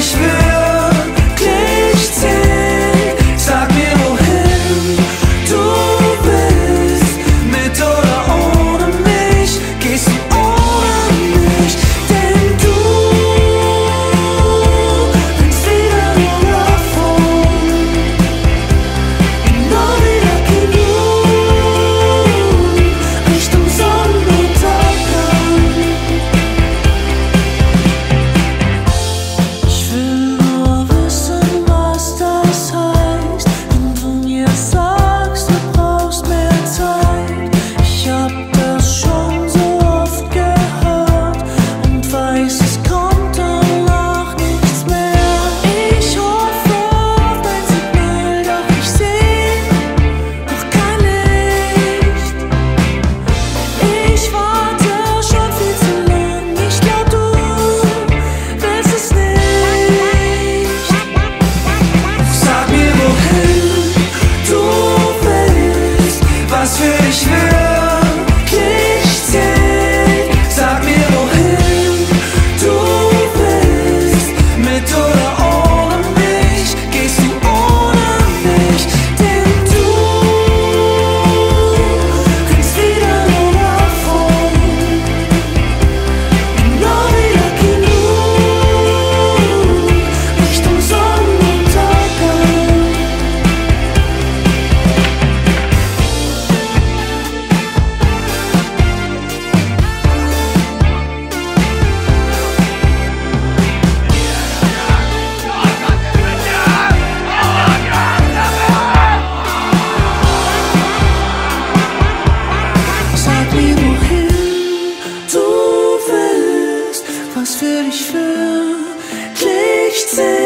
Ich will was für dich will. für dich fühlt, Licht sehen.